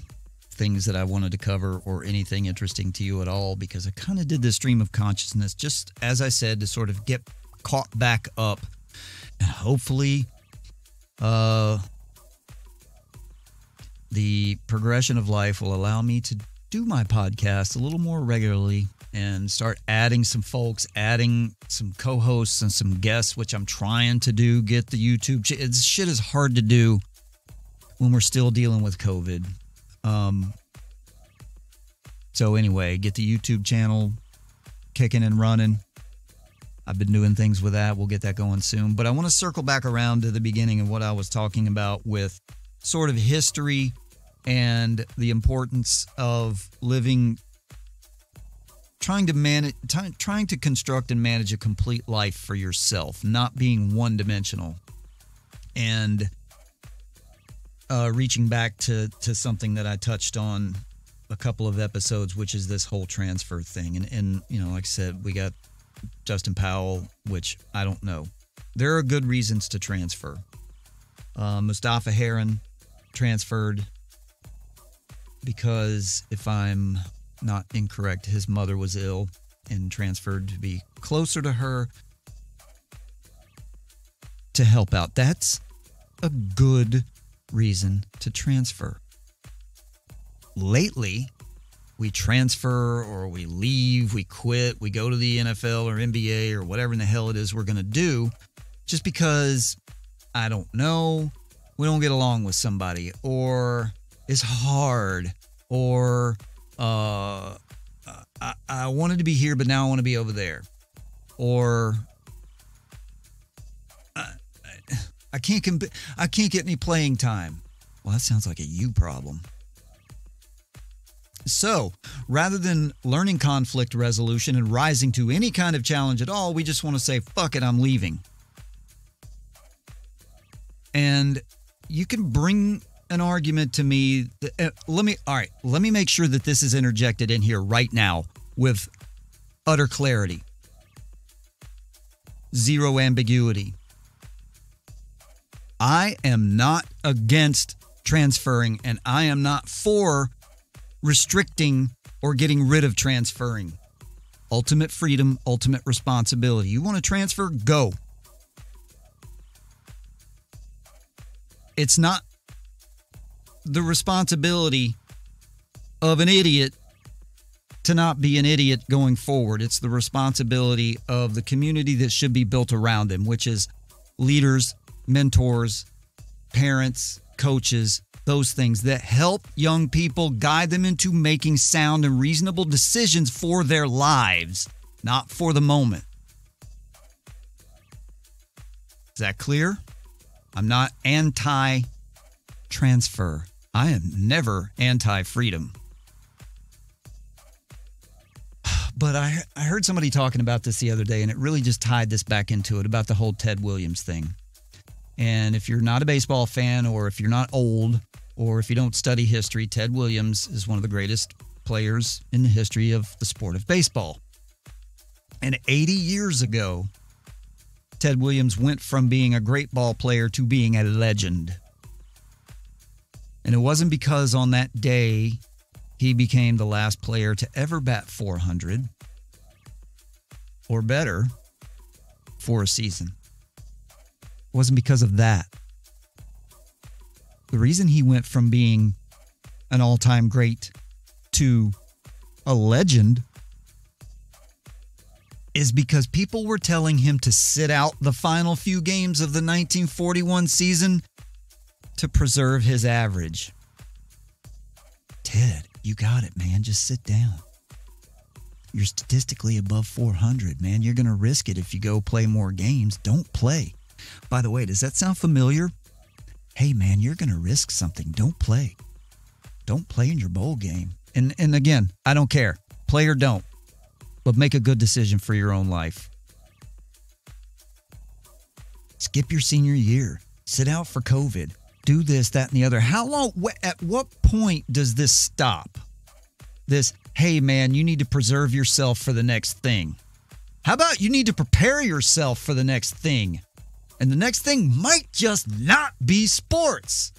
things that I wanted to cover or anything interesting to you at all because I kind of did this stream of consciousness, just as I said, to sort of get caught back up. And hopefully, uh, the progression of life will allow me to do my podcast a little more regularly and start adding some folks, adding some co-hosts and some guests, which I'm trying to do. Get the YouTube. It's, shit is hard to do when we're still dealing with COVID. Um, so anyway, get the YouTube channel kicking and running. I've been doing things with that. We'll get that going soon. But I want to circle back around to the beginning of what I was talking about with sort of history and the importance of living trying to manage t- trying to construct and manage a complete life for yourself not being one dimensional and uh, reaching back to to something that I touched on a couple of episodes which is this whole transfer thing. And and you know like I said we got Justin Powell which I don't know. There are good reasons to transfer. Uh, Mustapha Heron transferred because if I'm not incorrect, his mother was ill and transferred to be closer to her to help out. That's a good reason to transfer. Lately, we transfer or we leave, we quit, we go to the NFL or NBA or whatever in the hell it is we're going to do just because I don't know, we don't get along with somebody or it's hard or uh, I, I wanted to be here, but now I want to be over there, or I, I can't comp- I can't get any playing time. Well, that sounds like a you problem. So, rather than learning conflict resolution and rising to any kind of challenge at all, we just want to say, fuck it, I'm leaving. And you can bring an argument to me. That, uh, let me, all right, let me make sure that this is interjected in here right now with utter clarity, zero ambiguity. I am not against transferring, and I am not for restricting or getting rid of transferring. Ultimate freedom, ultimate responsibility. You want to transfer? Go. It's not the responsibility of an idiot to not be an idiot going forward. It's the responsibility of the community that should be built around them, which is leaders, mentors, parents, coaches, those things that help young people guide them into making sound and reasonable decisions for their lives, not for the moment. Is that clear? I'm not anti transfer. I am never anti freedom. (sighs) But I, I heard somebody talking about this the other day, and it really just tied this back into it about the whole Ted Williams thing. And if you're not a baseball fan, or if you're not old, or if you don't study history, Ted Williams is one of the greatest players in the history of the sport of baseball. And 80 years ago, Ted Williams went from being a great ball player to being a legend. And it wasn't because on that day he became the last player to ever bat 400 or better for a season. It wasn't because of that. The reason he went from being an all time great to a legend is because people were telling him to sit out the final few games of the 1941 season to preserve his average. Ted, you got it, man. Just sit down. You're statistically above 400, man. You're going to risk it if you go play more games. Don't play. By the way, does that sound familiar? Hey, man, you're going to risk something. Don't play. Don't play in your bowl game. And and again, I don't care. Play or don't. But make a good decision for your own life. Skip your senior year. Sit out for COVID do this, that, and the other. How long, at what point does this stop? This, hey, man, you need to preserve yourself for the next thing. How about you need to prepare yourself for the next thing? And the next thing might just not be sports.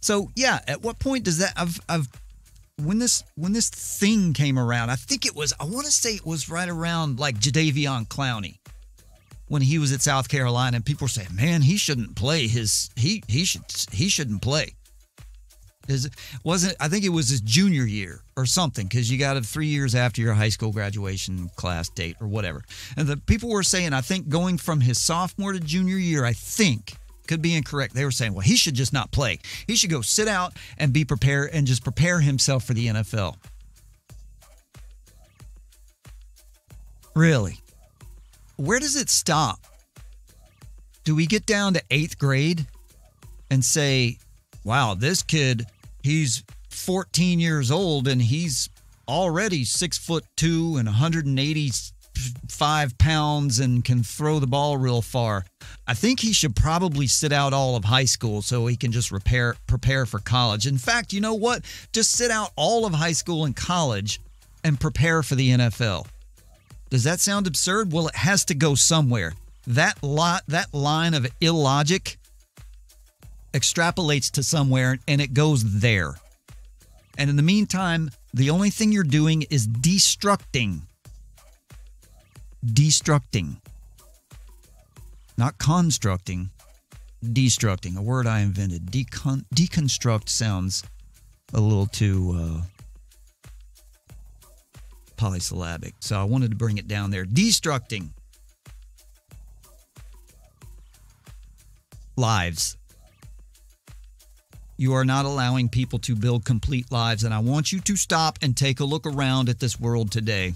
So, yeah, at what point does that, I've, I've, when this when this thing came around, I think it was I want to say it was right around like Jadeveon Clowney. When he was at South Carolina, and people were saying, "Man, he shouldn't play. His he he should he shouldn't play." His wasn't I think it was his junior year or something because you got it three years after your high school graduation class date or whatever. And the people were saying, I think going from his sophomore to junior year, I think could be incorrect. They were saying, well, he should just not play. He should go sit out and be prepared and just prepare himself for the NFL. Really? Where does it stop? Do we get down to eighth grade and say, wow, this kid, he's 14 years old and he's already six foot two and 185 pounds and can throw the ball real far. I think he should probably sit out all of high school so he can just repair, prepare for college. In fact, you know what? Just sit out all of high school and college and prepare for the NFL. Does that sound absurd? Well, it has to go somewhere. That lot, that line of illogic extrapolates to somewhere and it goes there. And in the meantime, the only thing you're doing is destructing. Destructing. Not constructing, destructing. A word I invented. Decon- deconstruct sounds a little too uh, polysyllabic. So I wanted to bring it down there. Destructing lives. You are not allowing people to build complete lives. And I want you to stop and take a look around at this world today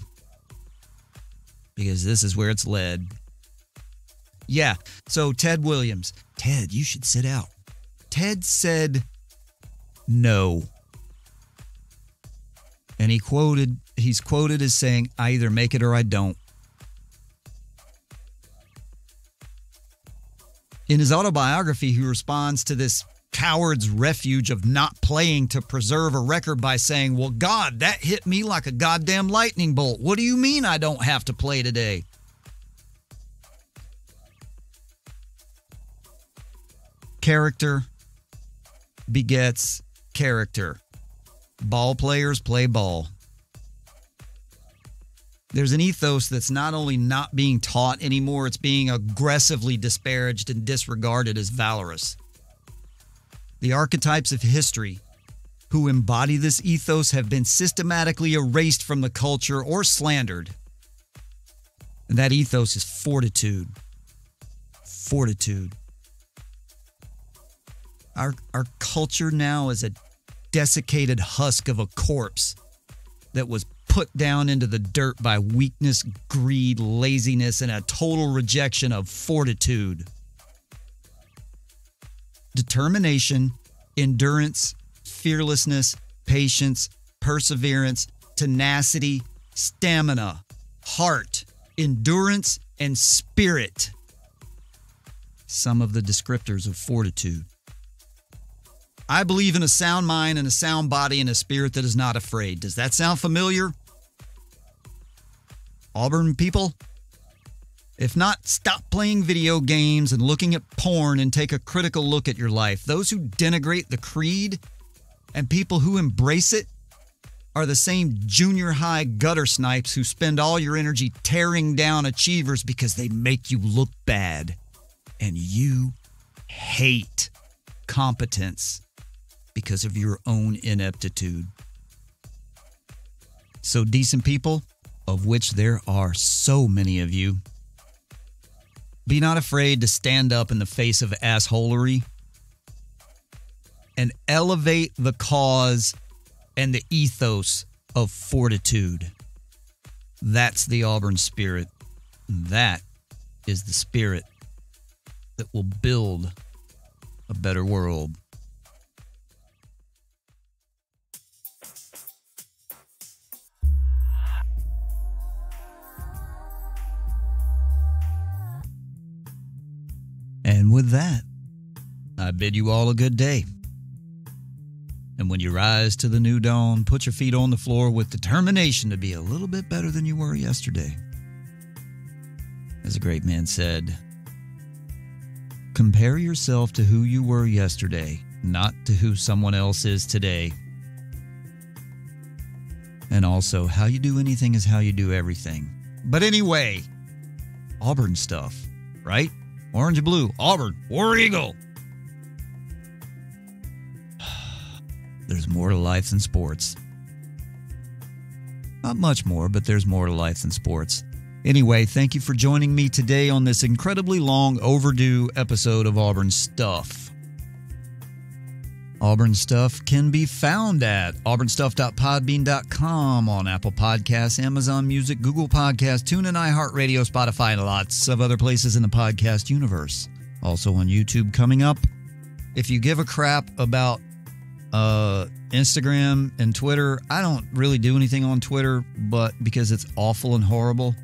because this is where it's led. Yeah. So, Ted Williams, Ted, you should sit out. Ted said no. And he quoted, he's quoted as saying, I either make it or I don't. In his autobiography, he responds to this coward's refuge of not playing to preserve a record by saying, Well, God, that hit me like a goddamn lightning bolt. What do you mean I don't have to play today? Character begets character. Ball players play ball. There's an ethos that's not only not being taught anymore, it's being aggressively disparaged and disregarded as valorous. The archetypes of history who embody this ethos have been systematically erased from the culture or slandered. And that ethos is fortitude. Fortitude. Our, our culture now is a desiccated husk of a corpse that was put down into the dirt by weakness, greed, laziness, and a total rejection of fortitude. Determination, endurance, fearlessness, patience, perseverance, tenacity, stamina, heart, endurance, and spirit. Some of the descriptors of fortitude. I believe in a sound mind and a sound body and a spirit that is not afraid. Does that sound familiar? Auburn people? If not, stop playing video games and looking at porn and take a critical look at your life. Those who denigrate the creed and people who embrace it are the same junior high gutter snipes who spend all your energy tearing down achievers because they make you look bad. And you hate competence because of your own ineptitude. So, decent people, of which there are so many of you, be not afraid to stand up in the face of assholery and elevate the cause and the ethos of fortitude. That's the Auburn spirit. That is the spirit that will build a better world. And with that, I bid you all a good day. And when you rise to the new dawn, put your feet on the floor with determination to be a little bit better than you were yesterday. As a great man said, compare yourself to who you were yesterday, not to who someone else is today. And also, how you do anything is how you do everything. But anyway, Auburn stuff right? Orange and blue, Auburn, War Eagle. (sighs) There's more to life than sports. Not much more, but there's more to life than sports. Anyway, thank you for joining me today on this incredibly long, overdue episode of Auburn Stuff. Auburn Stuff can be found at auburnstuff.podbean.com on Apple Podcasts, Amazon Music, Google Podcasts, TuneIn, iHeartRadio, Spotify, and lots of other places in the podcast universe. Also on YouTube coming up. If you give a crap about uh, Instagram and Twitter, I don't really do anything on Twitter, but because it's awful and horrible.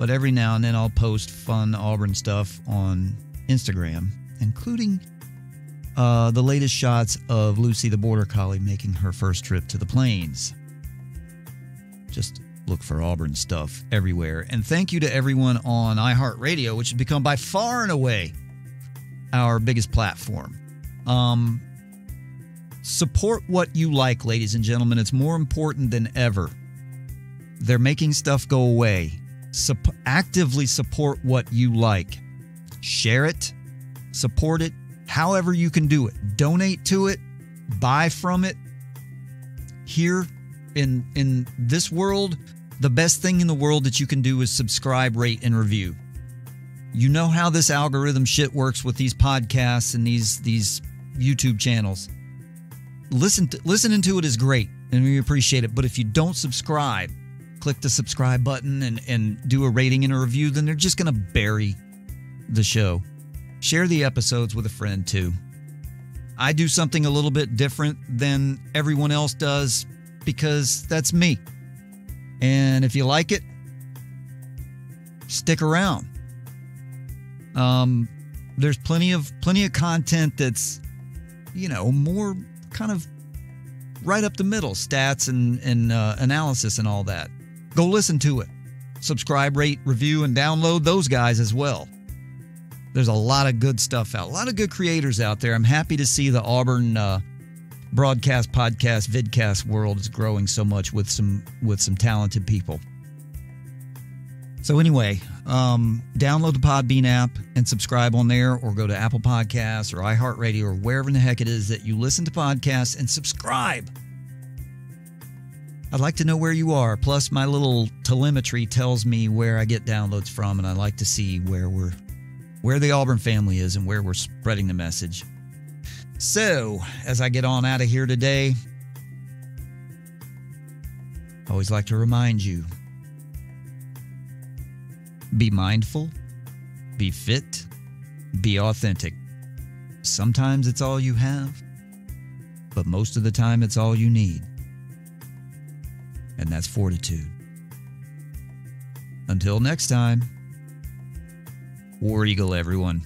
But every now and then I'll post fun Auburn stuff on Instagram, including uh, the latest shots of Lucy the Border Collie making her first trip to the plains. Just look for Auburn stuff everywhere. And thank you to everyone on iHeartRadio, which has become by far and away our biggest platform. Um, support what you like, ladies and gentlemen. It's more important than ever. They're making stuff go away. Sup- actively support what you like. Share it, support it, however you can do it. Donate to it, buy from it. Here in in this world, the best thing in the world that you can do is subscribe, rate and review. You know how this algorithm shit works with these podcasts and these these YouTube channels. Listen to, listening to it is great and we appreciate it, but if you don't subscribe, click the subscribe button and and do a rating and a review, then they're just going to bury the show. Share the episodes with a friend too. I do something a little bit different than everyone else does because that's me. And if you like it, stick around. Um, there's plenty of plenty of content that's, you know, more kind of right up the middle, stats and and uh, analysis and all that. Go listen to it. Subscribe, rate, review, and download those guys as well there's a lot of good stuff out, a lot of good creators out there. I'm happy to see the Auburn uh, broadcast, podcast, vidcast world is growing so much with some with some talented people. So anyway, um, download the Podbean app and subscribe on there, or go to Apple Podcasts or iHeartRadio or wherever in the heck it is that you listen to podcasts and subscribe. I'd like to know where you are. Plus, my little telemetry tells me where I get downloads from, and I like to see where we're where the Auburn family is and where we're spreading the message. So, as I get on out of here today, I always like to remind you be mindful, be fit, be authentic. Sometimes it's all you have, but most of the time it's all you need. And that's fortitude. Until next time. War Eagle, everyone.